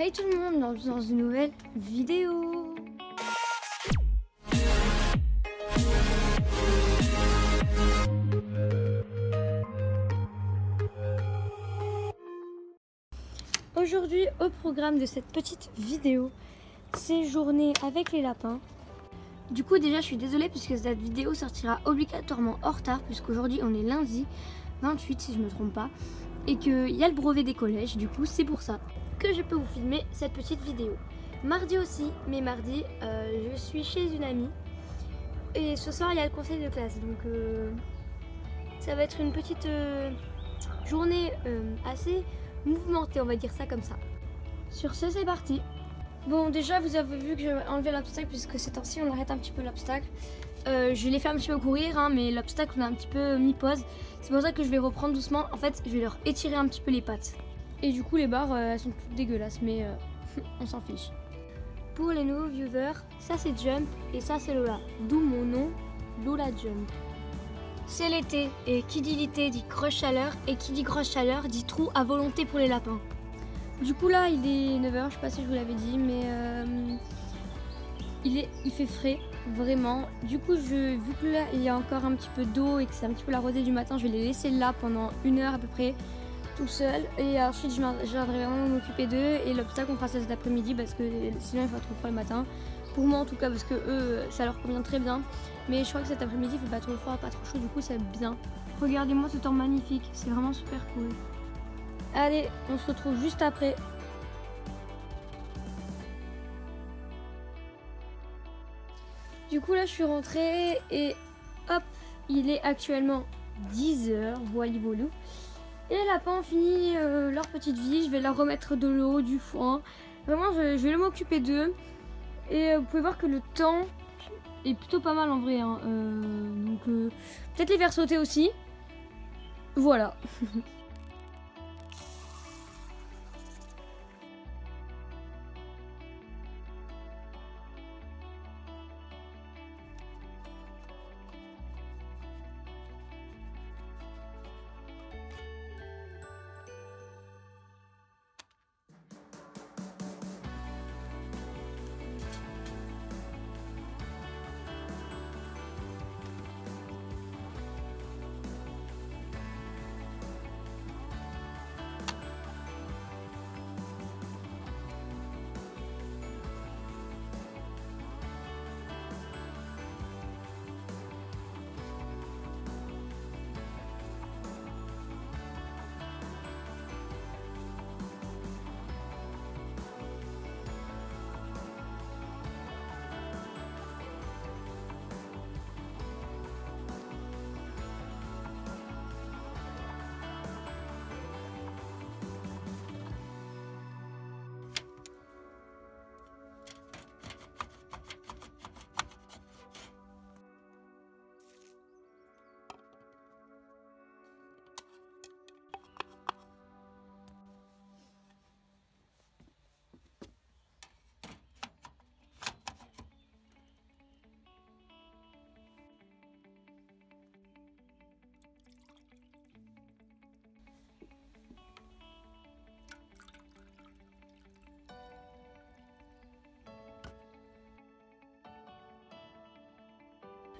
Hey tout le monde, dans, dans une nouvelle vidéo Aujourd'hui, au programme de cette petite vidéo, c'est journée avec les lapins. Du coup, déjà, je suis désolée puisque cette vidéo sortira obligatoirement en retard, puisqu'aujourd'hui on est lundi 28, si je me trompe pas, et qu'il y a le brevet des collèges, du coup, c'est pour ça que je peux vous filmer cette petite vidéo. Mardi aussi, mais mardi, euh, je suis chez une amie, et ce soir, il y a le conseil de classe, donc euh, ça va être une petite euh, journée assez mouvementée, on va dire ça comme ça. Sur ce, c'est parti Bon, déjà, vous avez vu que j'ai enlevé l'obstacle puisque ces temps-ci, on arrête un petit peu l'obstacle. Je l'ai fait un petit peu courir, hein, mais l'obstacle, on a un petit peu mis pause. C'est pour ça que je vais reprendre doucement. En fait, je vais leur étirer un petit peu les pattes. Et du coup, les barres, euh, elles sont toutes dégueulasses, mais euh, on s'en fiche. Pour les nouveaux viewers, ça c'est Jump et ça c'est Lola. D'où mon nom, Lola Jump. C'est l'été, et qui dit l'été dit grosse chaleur, et qui dit grosse chaleur dit trou à volonté pour les lapins. Du coup là il est 9h, je sais pas si je vous l'avais dit, mais euh, il, est, il fait frais, vraiment. Du coup je, vu que là il y a encore un petit peu d'eau et que c'est un petit peu la rosée du matin, je vais les laisser là pendant une heure à peu près, tout seul. Et ensuite je viendrai vraiment m'occuper d'eux et l'obstacle on fera ça cet après-midi parce que sinon il va trop froid le matin. Pour moi en tout cas parce que eux ça leur convient très bien. Mais je crois que cet après-midi il fait pas trop froid, pas trop chaud, du coup c'est bien. Regardez-moi ce temps magnifique, c'est vraiment super cool. Allez, on se retrouve juste après. Du coup là je suis rentrée et hop, il est actuellement 10h, voilà volou. Et les lapins ont fini euh, leur petite vie, je vais leur remettre de l'eau, du foin. Vraiment je, vais m'occuper d'eux. Et euh, vous pouvez voir que le temps est plutôt pas mal en vrai. Hein. Euh, donc peut-être les faire sauter aussi. Voilà.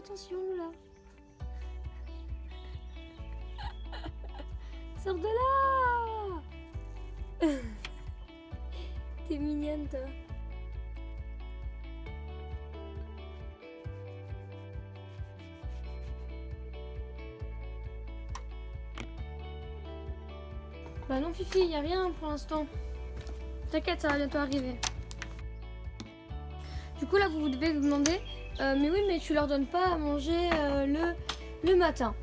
Attention, là. Sors de là T'es mignonne, toi. Bah non Fifi, y a rien pour l'instant. T'inquiète, ça va bientôt arriver. Du coup là, vous devez vous demander euh, mais oui, mais tu leur donnes pas à manger euh, le, le matin.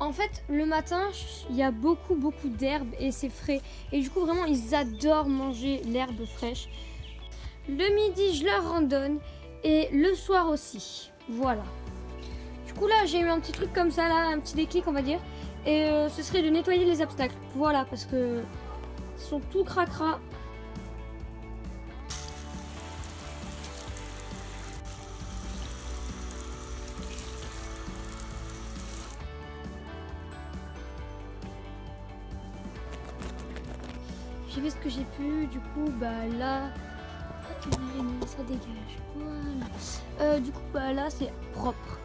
En fait, le matin, il y a beaucoup, beaucoup d'herbes et c'est frais. Et du coup, vraiment, ils adorent manger l'herbe fraîche. Le midi, je leur en donne. Et le soir aussi. Voilà. Du coup, là, j'ai eu un petit truc comme ça, là, un petit déclic, on va dire. Et euh, ce serait de nettoyer les obstacles. Voilà, parce que ils sont tout cracra. Que j'ai pu. Du coup, bah là, ça dégage. Voilà. Euh, du coup, bah là, c'est propre.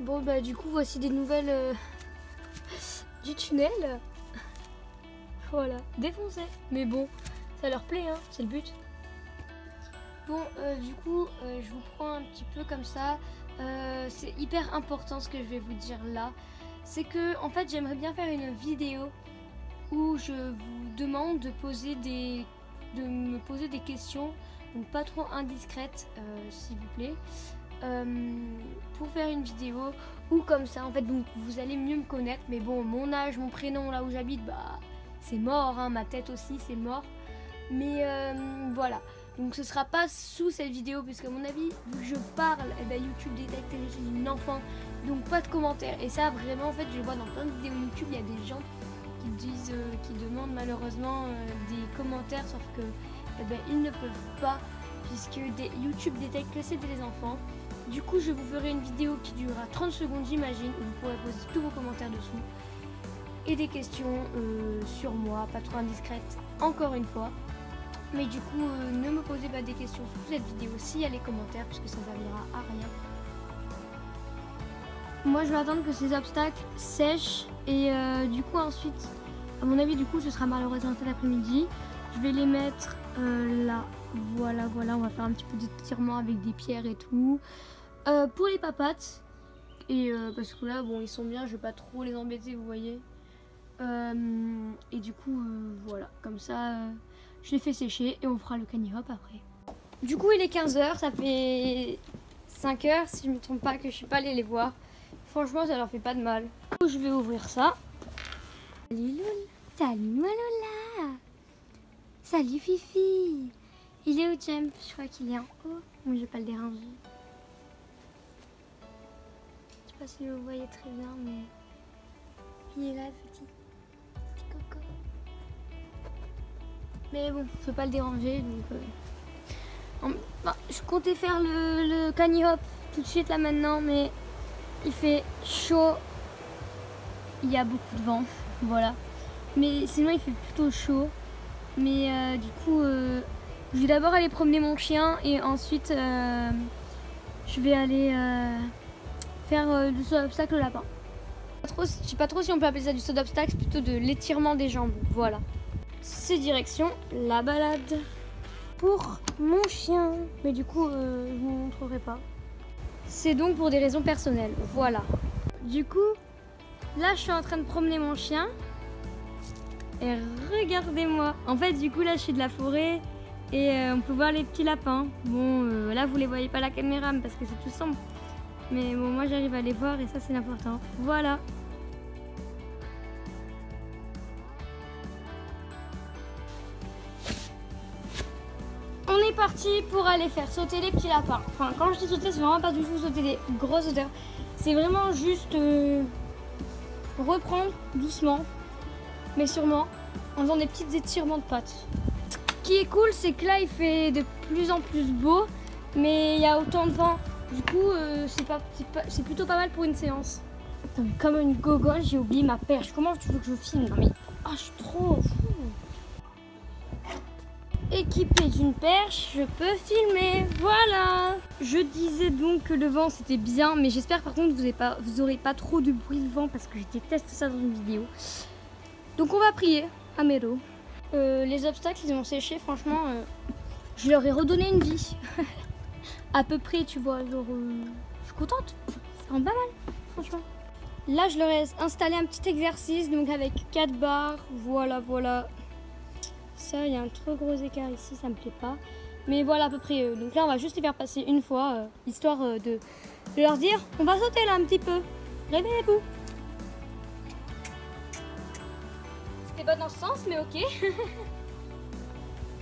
Bon bah du coup voici des nouvelles euh, du tunnel. Voilà, défoncé. Mais bon, ça leur plaît, hein, c'est le but. Bon, euh, du coup, euh, je vous prends un petit peu comme ça. c'est hyper important ce que je vais vous dire là. C'est que, en fait, j'aimerais bien faire une vidéo où je vous demande de poser des, de me poser des questions, donc pas trop indiscrètes, s'il vous plaît. Euh, pour faire une vidéo ou comme ça en fait donc vous allez mieux me connaître mais bon mon âge mon prénom là où j'habite bah c'est mort hein, ma tête aussi c'est mort mais euh, voilà donc ce sera pas sous cette vidéo puisque à mon avis vu que je parle eh ben, YouTube détecte que je suis une enfant donc pas de commentaires et ça vraiment en fait je vois dans plein de vidéos YouTube il y a des gens qui disent euh, qui demandent malheureusement des commentaires sauf que eh ben, ils ne peuvent pas puisque YouTube détecte que c'est des enfants du coup, je vous ferai une vidéo qui durera 30 secondes, j'imagine, où vous pourrez poser tous vos commentaires dessous. Et des questions euh, sur moi, pas trop indiscrètes, encore une fois. Mais du coup, euh, ne me posez pas des questions sous cette vidéo s'il y a les commentaires, puisque ça ne servira à rien. Moi, je vais attendre que ces obstacles sèchent. Et euh, du coup, ensuite, à mon avis, du coup, ce sera malheureusement cet après-midi. Je vais les mettre là. Voilà, voilà, on va faire un petit peu d'étirement avec des pierres et tout. Euh, pour les papates, et euh, parce que là, bon, ils sont bien, je vais pas trop les embêter, vous voyez. Euh, et du coup, voilà, comme ça, je les fais sécher et on fera le canihop après. Du coup, il est 15h, ça fait 5h, si je me trompe pas, que je suis pas allée les voir. Franchement, ça leur fait pas de mal. Je vais ouvrir ça. Salut Lola Salut Malola Salut Fifi Il est où Jump Je crois qu'il est en haut. Bon, je vais pas le déranger. sais pas si vous voyez très bien, mais il est là, petit Mais bon, faut pas le déranger, donc. Euh, bah, je comptais faire le, le canny hop tout de suite là maintenant, mais il fait chaud. Il y a beaucoup de vent, voilà. Mais sinon, il fait plutôt chaud. Mais euh, du coup, euh, je vais d'abord aller promener mon chien et ensuite, je vais aller faire du saut d'obstacle au lapin. Je sais pas trop si on peut appeler ça du saut d'obstacle, plutôt de l'étirement des jambes. Voilà. C'est direction la balade pour mon chien. Mais du coup, euh, je vous montrerai pas. C'est donc pour des raisons personnelles. Voilà. Du coup, là, je suis en train de promener mon chien. Et regardez-moi. En fait, du coup, là, je suis de la forêt. Et euh, on peut voir les petits lapins. Bon, là, vous les voyez pas la caméra parce que c'est tout simple. Mais bon, moi j'arrive à les voir et ça c'est l'important. Voilà. Pour aller faire sauter les petits lapins. Enfin, quand je dis sauter, c'est vraiment pas du tout sauter des grosses hauteurs. C'est vraiment juste euh, reprendre doucement, mais sûrement, en faisant des petits étirements de pattes. Ce qui est cool, c'est que là, il fait de plus en plus beau, mais il y a autant de vent du coup, euh, c'est plutôt pas mal pour une séance. comme une gogole, j'ai oublié ma perche. Comment tu veux que je filme? Non mais, oh, je suis trop. Équipé d'une perche, je peux filmer. Voilà. Je disais donc que le vent c'était bien, mais j'espère par contre que vous n'aurez pas, vous pas trop de bruit de vent parce que je déteste ça dans une vidéo. Donc on va prier à Méro. Euh, les obstacles ils ont séché, franchement, euh, je leur ai redonné une vie. à peu près, tu vois. Genre, euh, je suis contente. C'est pas mal, franchement. Là, je leur ai installé un petit exercice, donc avec 4 barres. Voilà, voilà. Il y a un trop gros écart ici, ça me plaît pas. Mais voilà à peu près. Euh, donc là, on va juste les faire passer une fois, euh, histoire de, de leur dire on va sauter là un petit peu. Réveillez-vous. C'était pas dans ce sens, mais ok.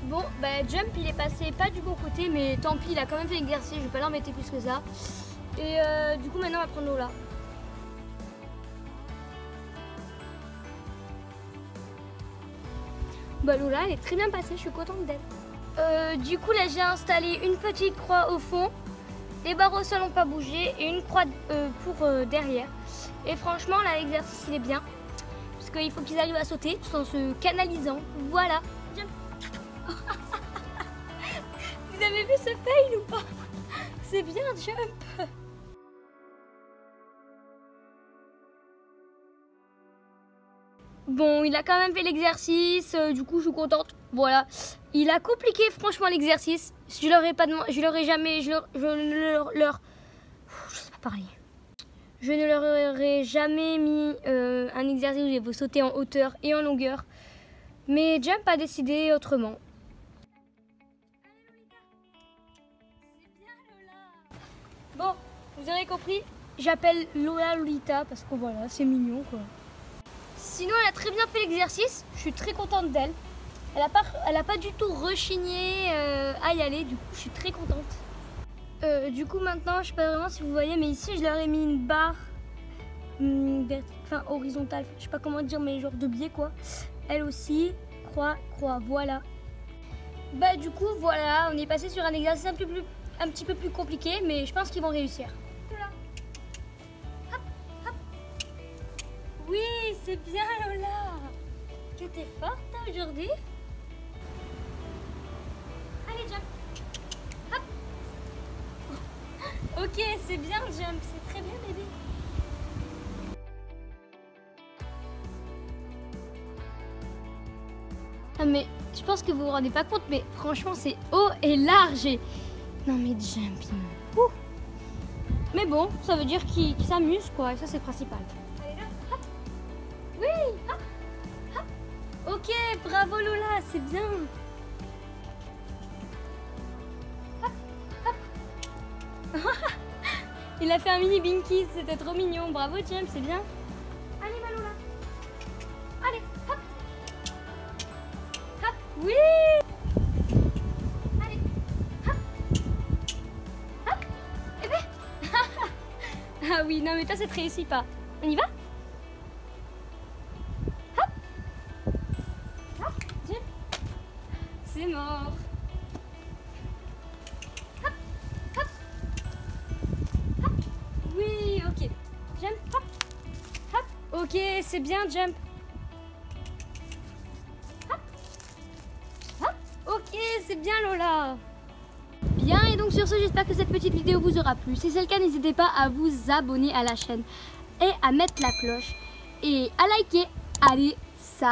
Bon, bah Jump il est passé pas du bon côté, mais tant pis, il a quand même fait l'exercice, je vais pas l'embêter plus que ça. Et euh, du coup maintenant on va prendre Lola. Bah Lola elle est très bien passée, je suis contente d'elle. Euh, du coup, là, j'ai installé une petite croix au fond. Les barres au sol n'ont pas bougé et une croix euh, pour euh, derrière. Et franchement, là, l'exercice, il est bien. Parce qu'il faut qu'ils arrivent à sauter tout en se canalisant. Voilà. Vous avez vu ce fail ou pas? C'est bien, jump Bon, il a quand même fait l'exercice, euh, du coup je suis contente. Voilà. Il a compliqué franchement l'exercice. Je leur ai je leur ai jamais, je je ne leur aurais jamais mis euh, un exercice où il faut sauter en hauteur et en longueur. Mais Jump a décidé autrement. Bon, vous avez compris, j'appelle Lola Lolita parce que voilà, c'est mignon quoi. Sinon, elle a très bien fait l'exercice. Je suis très contente d'elle. Elle n'a pas, a pas du tout rechigné euh, à y aller. Du coup, je suis très contente. Euh, du coup, maintenant, je sais pas vraiment si vous voyez, mais ici, je leur ai mis une barre hum, enfin, horizontale. Je sais pas comment dire, mais genre de biais quoi. Elle aussi, croix, croix, voilà. Bah, du coup, voilà, on est passé sur un exercice un petit peu plus compliqué, mais je pense qu'ils vont réussir. Oui, c'est bien Lola. Que t'es forte hein, aujourd'hui. Allez, jump. Hop. Ok, c'est bien jump, c'est très bien bébé. Ah mais je pense que vous vous rendez pas compte, mais franchement c'est haut et large. et- Non mais jump. il- Ouh. Mais bon, ça veut dire qu'il s'amuse quoi, et ça c'est principal. Bravo Lola, c'est bien. Hop, hop. Il a fait un mini binky, c'était trop mignon. Bravo James, c'est bien. Allez ma Lola. Allez, hop. Hop, oui. Allez, hop. Hop. Eh ben. ah oui, non mais toi ça te réussit pas. On y va? Mort. Oui, ok. Jump. Ok, c'est bien, jump. Hop. Hop. Ok, c'est bien, Lola. Bien, et donc sur ce, j'espère que cette petite vidéo vous aura plu. Si c'est le cas, n'hésitez pas à vous abonner à la chaîne et à mettre la cloche et à liker. Allez, salut